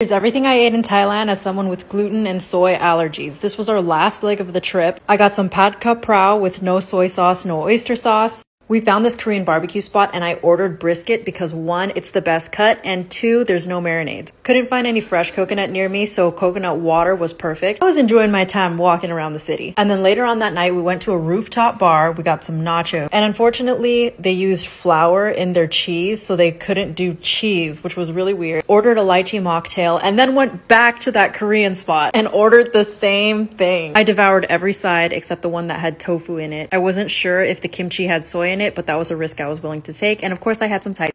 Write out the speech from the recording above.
Here's everything I ate in Thailand as someone with gluten and soy allergies. This was our last leg of the trip. I got some pad kra prao with no soy sauce, no oyster sauce. We found this Korean barbecue spot and I ordered brisket because one, it's the best cut, and two, there's no marinades. Couldn't find any fresh coconut near me, so coconut water was perfect. I was enjoying my time walking around the city. And then later on that night, we went to a rooftop bar. We got some nachos. And unfortunately, they used flour in their cheese, so they couldn't do cheese, which was really weird. Ordered a lychee mocktail and then went back to that Korean spot and ordered the same thing. I devoured every side except the one that had tofu in it. I wasn't sure if the kimchi had soy in it, but that was a risk I was willing to take. And of course, I had some Thai